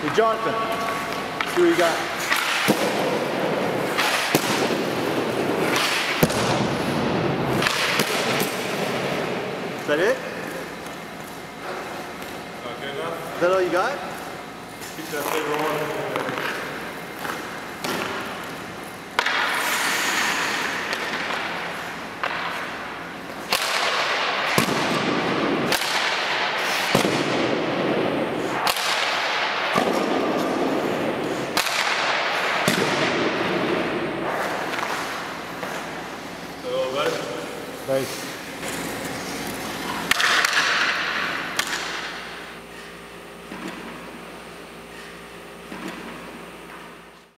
Hey, Jonathan, see what you got. Is that it? Is that all you got? Over. Nice.